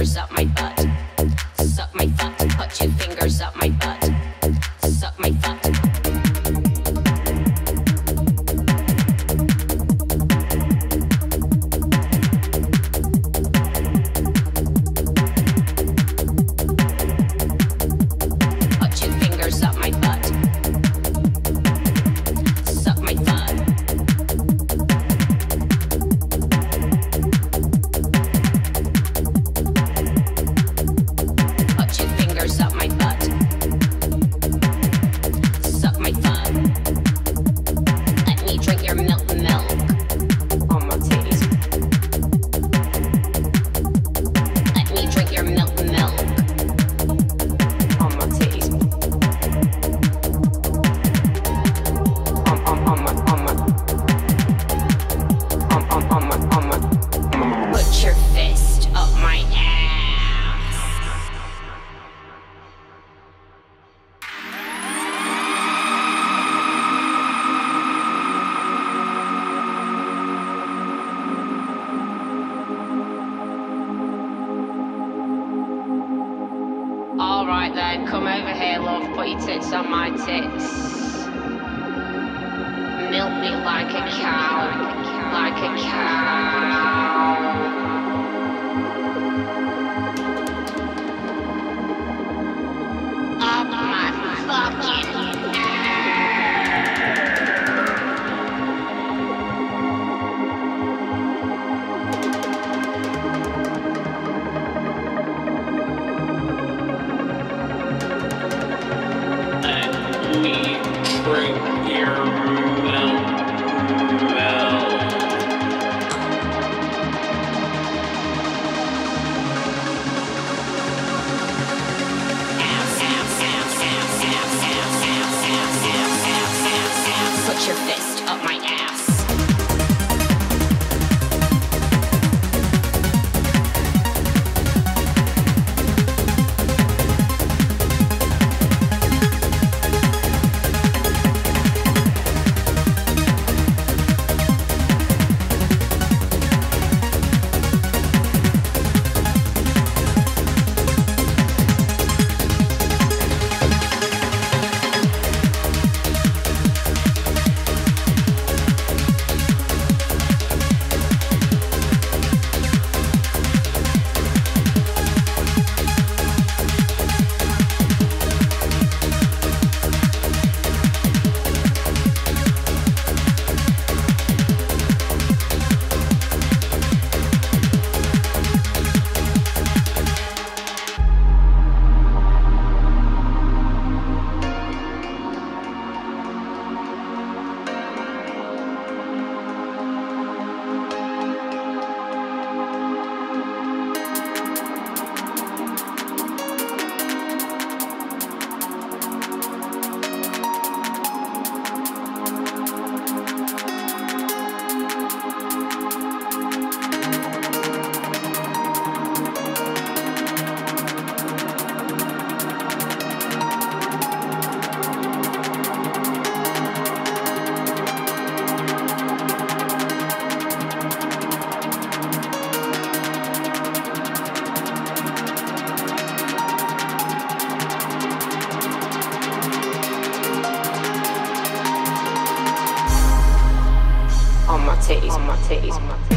fingers up my butt. Suck my butt. Put your fingers up my butt. right then. Come over here, love. Put your tits on my tits. Milk me like a cow. Like a cow. Titties, on my titties, on my titties.